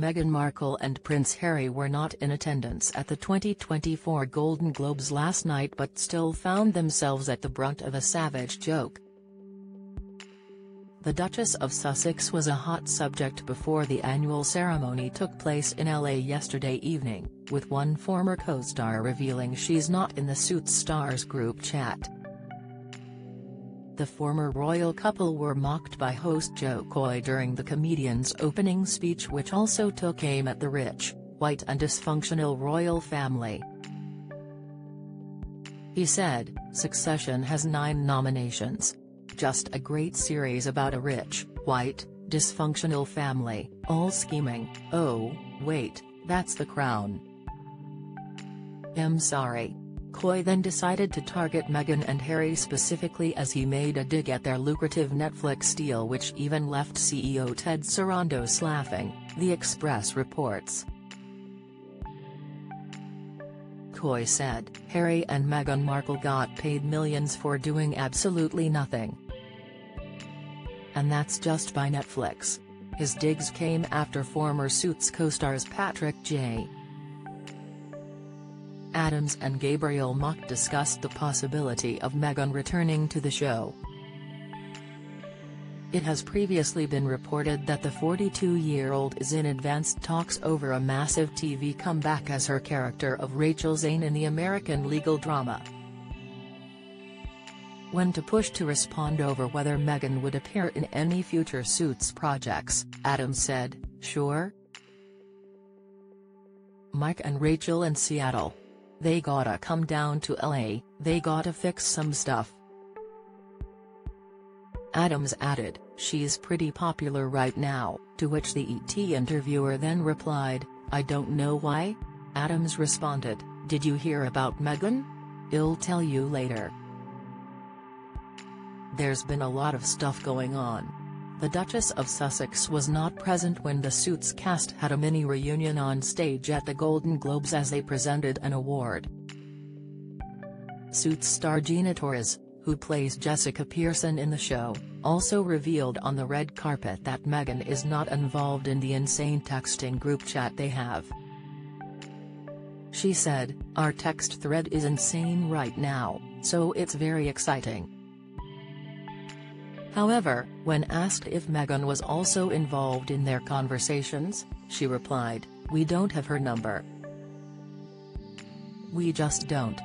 Meghan Markle and Prince Harry were not in attendance at the 2024 Golden Globes last night but still found themselves at the brunt of a savage joke. The Duchess of Sussex was a hot subject before the annual ceremony took place in LA yesterday evening, with one former co-star revealing she's not in the Suits stars group chat. The former royal couple were mocked by host Jo Koy during the comedian's opening speech which also took aim at the rich, white and dysfunctional royal family. He said, Succession has nine nominations. Just a great series about a rich, white, dysfunctional family, all scheming, oh, wait, that's the crown. I'm sorry. Koy then decided to target Meghan and Harry specifically as he made a dig at their lucrative Netflix deal which even left CEO Ted Sarandos laughing, The Express reports. Koy said, Harry and Meghan Markle got paid millions for doing absolutely nothing. And that's just by Netflix. His digs came after former Suits co-stars Patrick J. Adams and Gabriel Macht discussed the possibility of Meghan returning to the show. It has previously been reported that the 42-year-old is in advanced talks over a massive TV comeback as her character of Rachel Zane in the American legal drama. When to push to respond over whether Meghan would appear in any future Suits projects, Adams said, sure. Mike and Rachel in Seattle. They gotta come down to LA, they gotta fix some stuff. Adams added, she's pretty popular right now, to which the ET interviewer then replied, I don't know why? Adams responded, did you hear about Meghan? I'll tell you later. There's been a lot of stuff going on. The Duchess of Sussex was not present when the Suits cast had a mini reunion on stage at the Golden Globes as they presented an award. Suits star Gina Torres, who plays Jessica Pearson in the show, also revealed on the red carpet that Meghan is not involved in the insane texting group chat they have. She said, our text thread is insane right now, so it's very exciting. However, when asked if Meghan was also involved in their conversations, she replied, we don't have her number. We just don't.